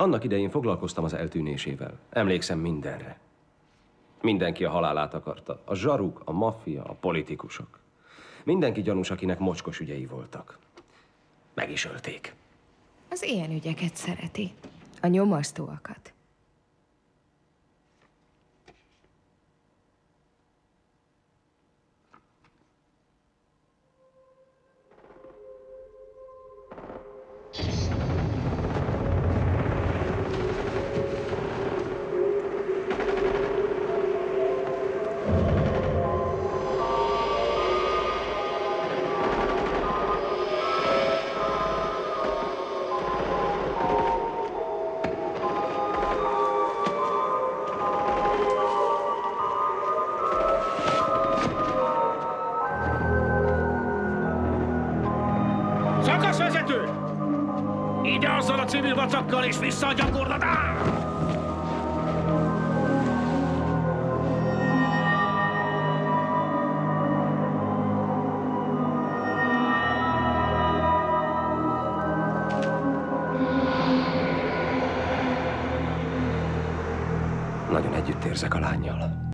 Annak idején foglalkoztam az eltűnésével. Emlékszem mindenre. Mindenki a halálát akarta. A zsaruk, a maffia, a politikusok. Mindenki gyanús, akinek mocskos ügyei voltak. Meg is ölték. Az ilyen ügyeket szereti. A nyomasztóakat. Szakaszvezető! Ide azzal a civil vacakkal és vissza a gyakorlatá! Nagyon együtt érzek a lányjal.